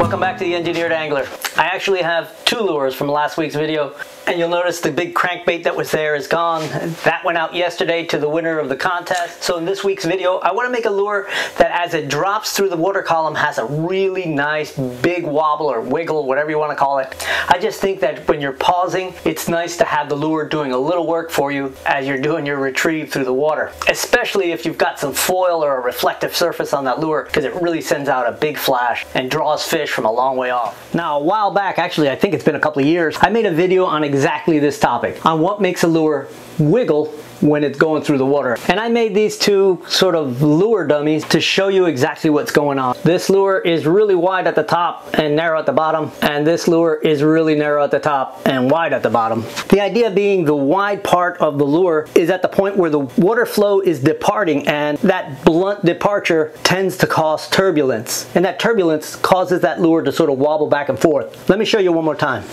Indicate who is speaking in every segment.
Speaker 1: Welcome back to the Engineered Angler. I actually have two lures from last week's video and you'll notice the big crankbait that was there is gone. That went out yesterday to the winner of the contest. So in this week's video, I want to make a lure that as it drops through the water column has a really nice big wobble or wiggle, whatever you want to call it. I just think that when you're pausing, it's nice to have the lure doing a little work for you as you're doing your retrieve through the water, especially if you've got some foil or a reflective surface on that lure because it really sends out a big flash and draws fish from a long way off. Now, a while back, actually, I think it's been a couple of years, I made a video on exactly this topic, on what makes a lure wiggle when it's going through the water. And I made these two sort of lure dummies to show you exactly what's going on. This lure is really wide at the top and narrow at the bottom, and this lure is really narrow at the top and wide at the bottom. The idea being the wide part of the lure is at the point where the water flow is departing and that blunt departure tends to cause turbulence. And that turbulence causes that lure to sort of wobble back and forth. Let me show you one more time.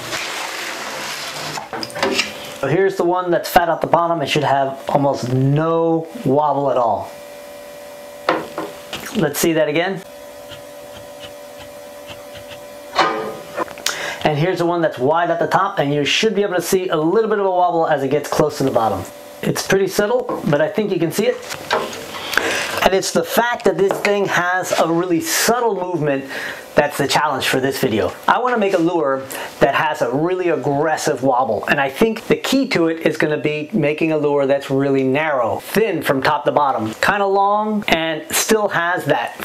Speaker 1: So here's the one that's fat at the bottom. It should have almost no wobble at all. Let's see that again. And here's the one that's wide at the top and you should be able to see a little bit of a wobble as it gets close to the bottom. It's pretty subtle, but I think you can see it. And it's the fact that this thing has a really subtle movement that's the challenge for this video. I want to make a lure that has a really aggressive wobble and I think the key to it is going to be making a lure that's really narrow, thin from top to bottom, kind of long and still has that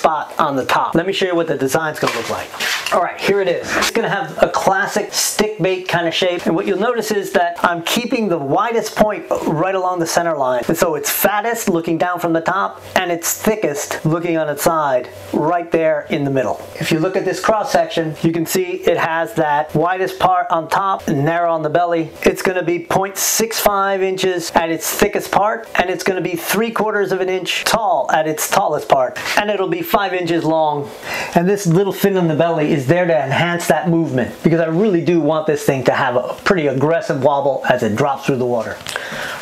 Speaker 1: spot on the top. Let me show you what the design's going to look like. All right, here it is. It's gonna have a classic stick bait kind of shape. And what you'll notice is that I'm keeping the widest point right along the center line. And so it's fattest looking down from the top and it's thickest looking on its side right there in the middle. If you look at this cross section, you can see it has that widest part on top and narrow on the belly. It's gonna be 0.65 inches at its thickest part and it's gonna be three quarters of an inch tall at its tallest part. And it'll be five inches long. And this little fin on the belly is there to enhance that movement because I really do want this thing to have a pretty aggressive wobble as it drops through the water.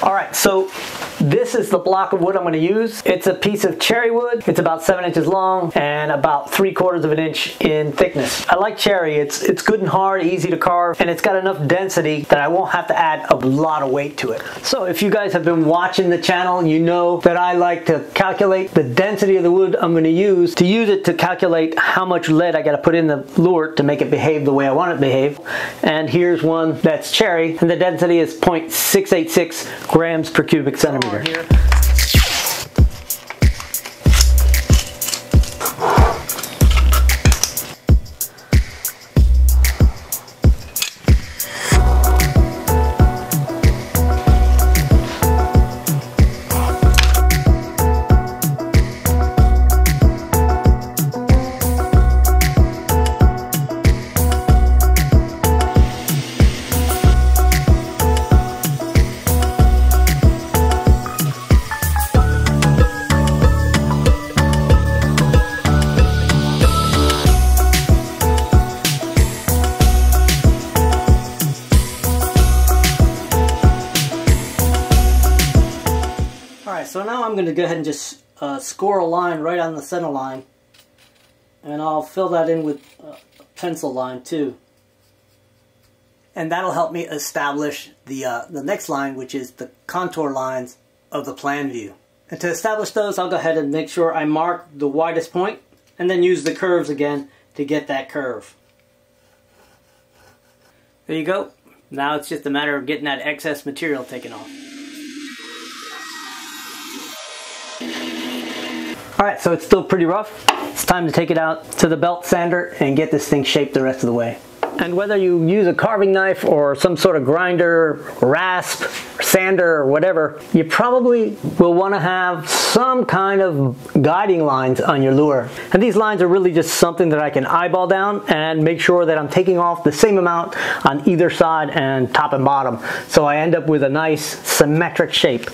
Speaker 1: All right, so this is the block of wood I'm going to use. It's a piece of cherry wood. It's about seven inches long and about three quarters of an inch in thickness. I like cherry. It's, it's good and hard, easy to carve, and it's got enough density that I won't have to add a lot of weight to it. So if you guys have been watching the channel, you know that I like to calculate the density of the wood I'm going to use to use it to calculate how much lead I got to put in the lure to make it behave the way I want it to behave. And here's one that's cherry, and the density is 0.686 grams per cubic centimeter going to go ahead and just uh, score a line right on the center line. And I'll fill that in with a pencil line too. And that'll help me establish the, uh, the next line, which is the contour lines of the plan view. And to establish those, I'll go ahead and make sure I mark the widest point and then use the curves again to get that curve. There you go. Now it's just a matter of getting that excess material taken off. Alright, so it's still pretty rough. It's time to take it out to the belt sander and get this thing shaped the rest of the way. And whether you use a carving knife or some sort of grinder, rasp, sander, or whatever, you probably will want to have some kind of guiding lines on your lure. And these lines are really just something that I can eyeball down and make sure that I'm taking off the same amount on either side and top and bottom. So I end up with a nice symmetric shape.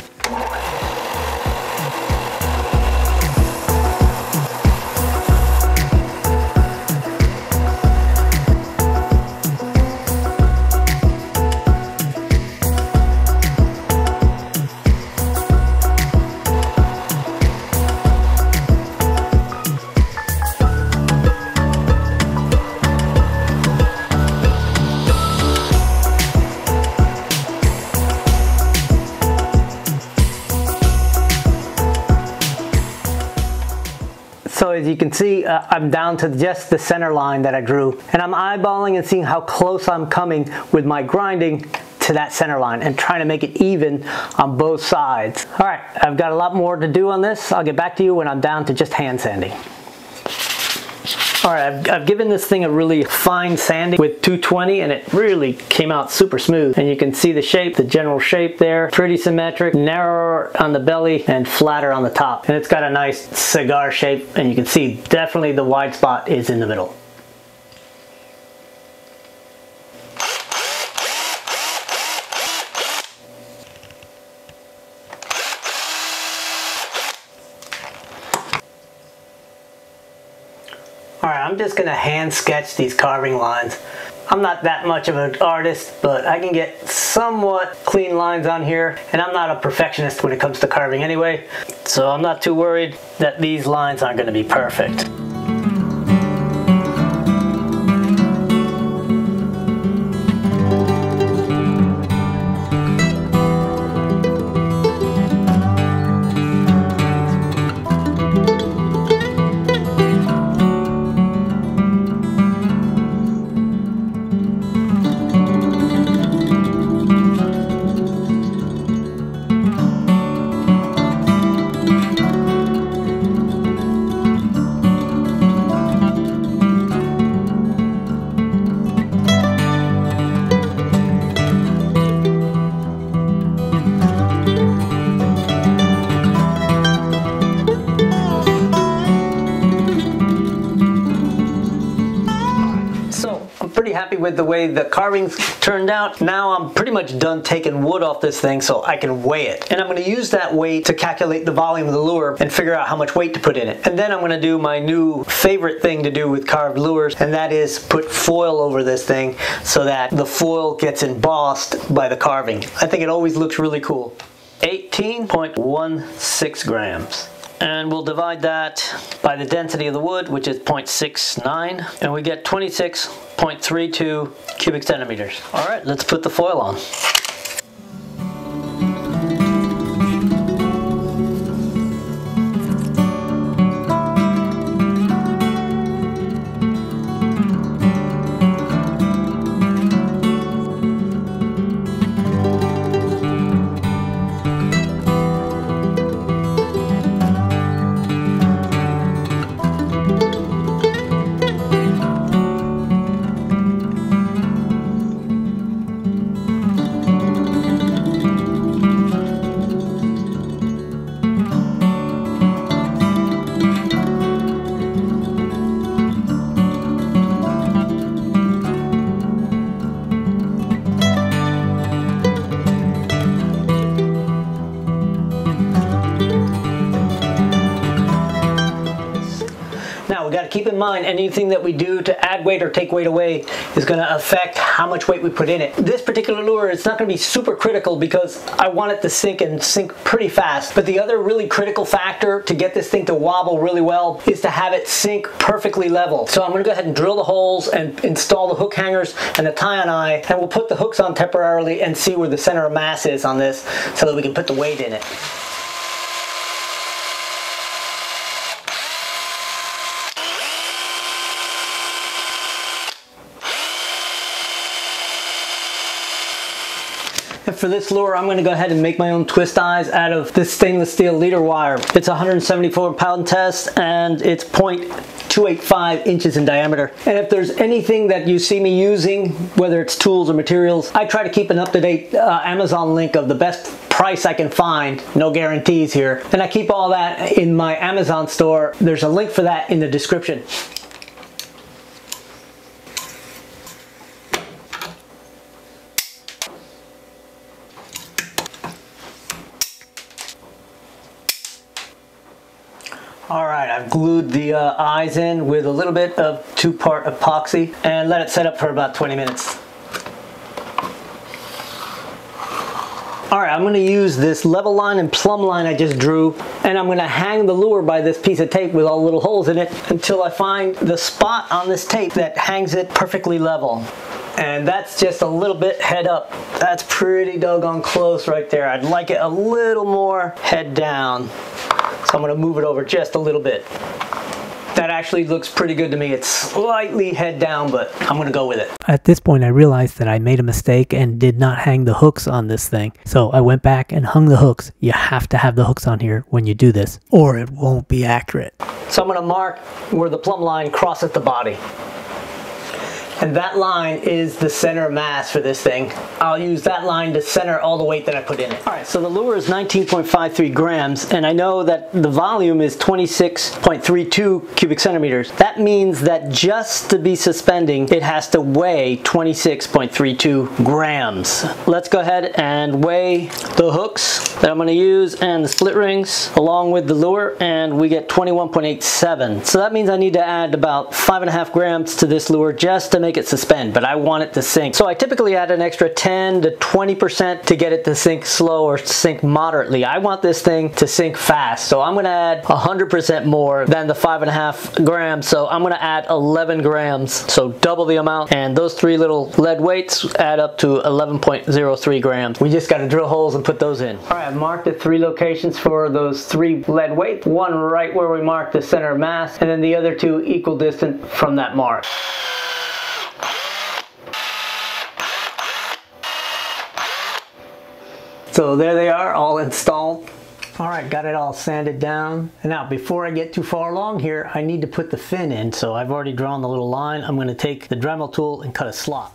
Speaker 1: See, uh, I'm down to just the center line that I drew. And I'm eyeballing and seeing how close I'm coming with my grinding to that center line and trying to make it even on both sides. All right, I've got a lot more to do on this. I'll get back to you when I'm down to just hand sanding. All right, I've, I've, given this thing a really fine sanding with 220 and it really came out super smooth. And you can see the shape, the general shape there, pretty symmetric, narrower on the belly and flatter on the top. And it's got a nice cigar shape and you can see definitely the wide spot is in the middle. I'm just gonna hand sketch these carving lines. I'm not that much of an artist, but I can get somewhat clean lines on here, and I'm not a perfectionist when it comes to carving anyway, so I'm not too worried that these lines aren't gonna be perfect. Happy with the way the carvings turned out. Now I'm pretty much done taking wood off this thing so I can weigh it. And I'm gonna use that weight to calculate the volume of the lure and figure out how much weight to put in it. And then I'm gonna do my new favorite thing to do with carved lures, and that is put foil over this thing so that the foil gets embossed by the carving. I think it always looks really cool. 18.16 grams and we'll divide that by the density of the wood, which is 0.69, and we get 26.32 cubic centimeters. All right, let's put the foil on. Keep in mind anything that we do to add weight or take weight away is going to affect how much weight we put in it. This particular lure, it's not going to be super critical because I want it to sink and sink pretty fast. But the other really critical factor to get this thing to wobble really well is to have it sink perfectly level. So I'm going to go ahead and drill the holes and install the hook hangers and the tie-on eye and we'll put the hooks on temporarily and see where the center of mass is on this so that we can put the weight in it. And for this lure, I'm gonna go ahead and make my own twist eyes out of this stainless steel leader wire. It's 174 pound test and it's 0.285 inches in diameter. And if there's anything that you see me using, whether it's tools or materials, I try to keep an up-to-date uh, Amazon link of the best price I can find, no guarantees here. And I keep all that in my Amazon store. There's a link for that in the description. All right, I've glued the uh, eyes in with a little bit of two-part epoxy and let it set up for about 20 minutes. All right, I'm gonna use this level line and plumb line I just drew and I'm gonna hang the lure by this piece of tape with all the little holes in it until I find the spot on this tape that hangs it perfectly level. And that's just a little bit head up. That's pretty doggone close right there. I'd like it a little more head down. So I'm gonna move it over just a little bit. That actually looks pretty good to me. It's slightly head down, but I'm gonna go with it.
Speaker 2: At this point, I realized that I made a mistake and did not hang the hooks on this thing. So I went back and hung the hooks. You have to have the hooks on here when you do this, or it won't be accurate.
Speaker 1: So I'm gonna mark where the plumb line crosses the body. And that line is the center mass for this thing. I'll use that line to center all the weight that I put in it. All right, so the lure is 19.53 grams, and I know that the volume is 26.32 cubic centimeters. That means that just to be suspending, it has to weigh 26.32 grams. Let's go ahead and weigh the hooks that I'm gonna use and the split rings along with the lure, and we get 21.87. So that means I need to add about five and a half grams to this lure just to make it suspend, but I want it to sink. So I typically add an extra 10 to 20% to get it to sink slow or sink moderately. I want this thing to sink fast. So I'm gonna add 100% more than the five and a half grams. So I'm gonna add 11 grams, so double the amount. And those three little lead weights add up to 11.03 grams. We just gotta drill holes and put those in. All right, I've marked the three locations for those three lead weights. One right where we marked the center of mass, and then the other two equal distant from that mark. So there they are, all installed. All right, got it all sanded down. And now before I get too far along here, I need to put the fin in. So I've already drawn the little line. I'm gonna take the Dremel tool and cut a slot.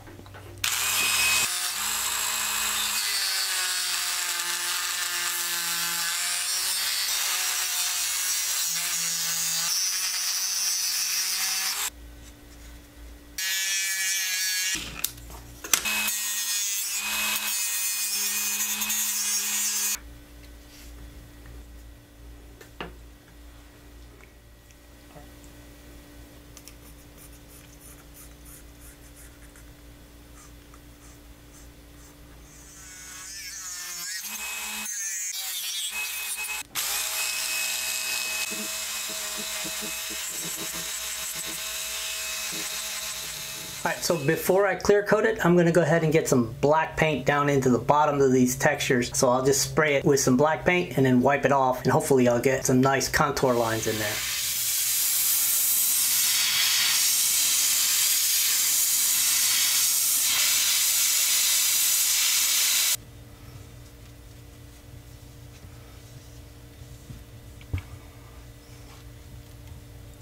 Speaker 1: So before I clear coat it, I'm gonna go ahead and get some black paint down into the bottom of these textures. So I'll just spray it with some black paint and then wipe it off and hopefully I'll get some nice contour lines in there.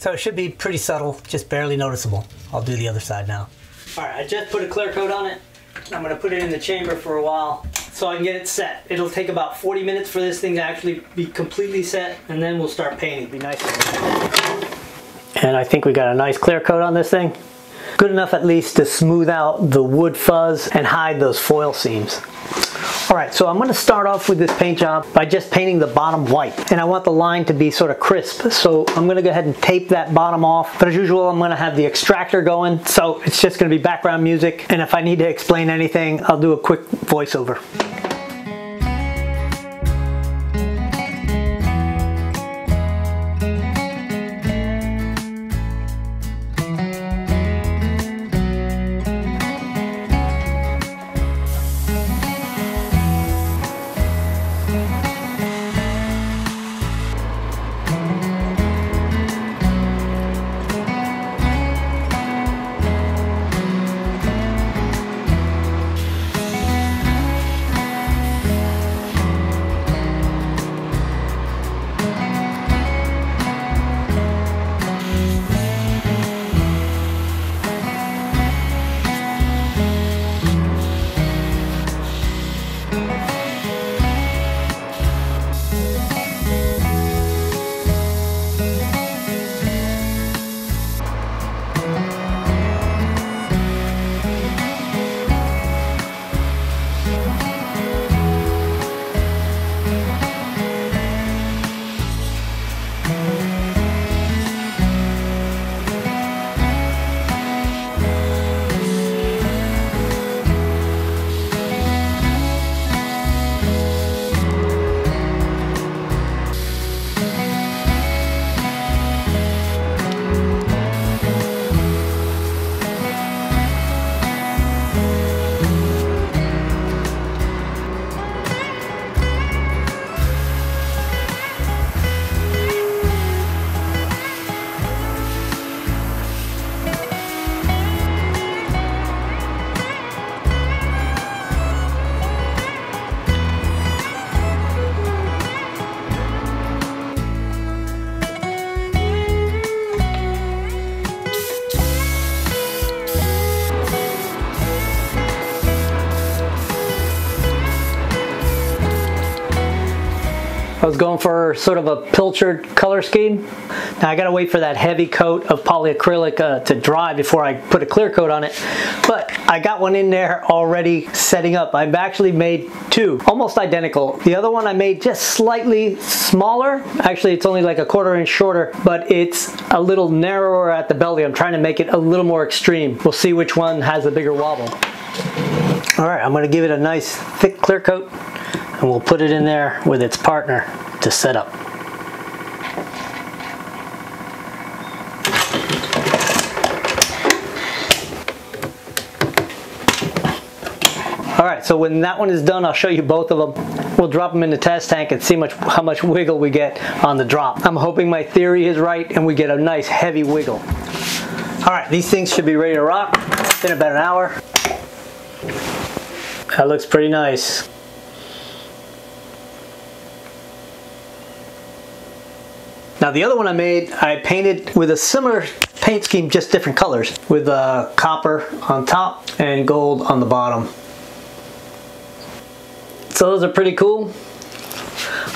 Speaker 1: So it should be pretty subtle, just barely noticeable. I'll do the other side now. All right, I just put a clear coat on it. I'm gonna put it in the chamber for a while so I can get it set. It'll take about 40 minutes for this thing to actually be completely set and then we'll start painting. Be nice. And I think we got a nice clear coat on this thing. Good enough at least to smooth out the wood fuzz and hide those foil seams. All right, so I'm going to start off with this paint job by just painting the bottom white. And I want the line to be sort of crisp. So I'm going to go ahead and tape that bottom off. But as usual, I'm going to have the extractor going. So it's just going to be background music. And if I need to explain anything, I'll do a quick voiceover. I was going for sort of a pilchard color scheme. Now I gotta wait for that heavy coat of polyacrylic uh, to dry before I put a clear coat on it. But I got one in there already setting up. I've actually made two, almost identical. The other one I made just slightly smaller. Actually, it's only like a quarter inch shorter, but it's a little narrower at the belly. I'm trying to make it a little more extreme. We'll see which one has a bigger wobble. All right, I'm gonna give it a nice thick clear coat and we'll put it in there with its partner to set up. All right, so when that one is done, I'll show you both of them. We'll drop them in the test tank and see much how much wiggle we get on the drop. I'm hoping my theory is right and we get a nice heavy wiggle. All right, these things should be ready to rock. It's been about an hour. That looks pretty nice. Now the other one I made, I painted with a similar paint scheme, just different colors, with uh, copper on top and gold on the bottom. So those are pretty cool.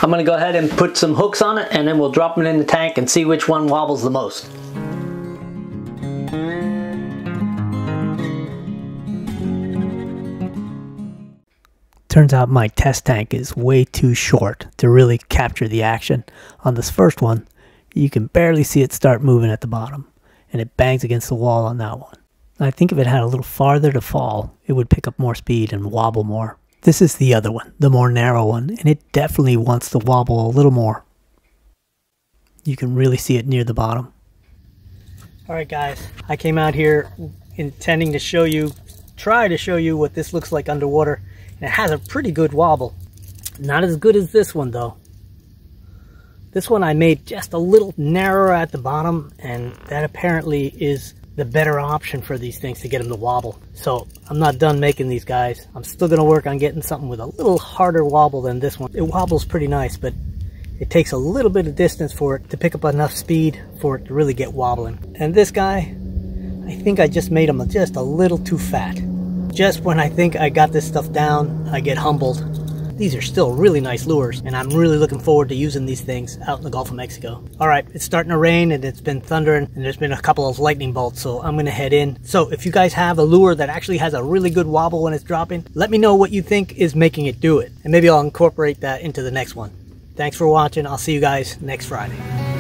Speaker 1: I'm gonna go ahead and put some hooks on it and then we'll drop them in the tank and see which one wobbles the most.
Speaker 2: Turns out my test tank is way too short to really capture the action. On this first one, you can barely see it start moving at the bottom, and it bangs against the wall on that one. I think if it had a little farther to fall, it would pick up more speed and wobble more. This is the other one, the more narrow one, and it definitely wants to wobble a little more. You can really see it near the bottom. Alright guys, I came out here intending to show you, try to show you what this looks like underwater it has a pretty good wobble. Not as good as this one though. This one I made just a little narrower at the bottom and that apparently is the better option for these things to get them to wobble. So I'm not done making these guys. I'm still to work on getting something with a little harder wobble than this one. It wobbles pretty nice, but it takes a little bit of distance for it to pick up enough speed for it to really get wobbling. And this guy, I think I just made him just a little too fat. Just when I think I got this stuff down, I get humbled. These are still really nice lures, and I'm really looking forward to using these things out in the Gulf of Mexico. Alright, it's starting to rain and it's been thundering, and there's been a couple of lightning bolts, so I'm gonna head in. So if you guys have a lure that actually has a really good wobble when it's dropping, let me know what you think is making it do it, and maybe I'll incorporate that into the next one. Thanks for watching, I'll see you guys next Friday.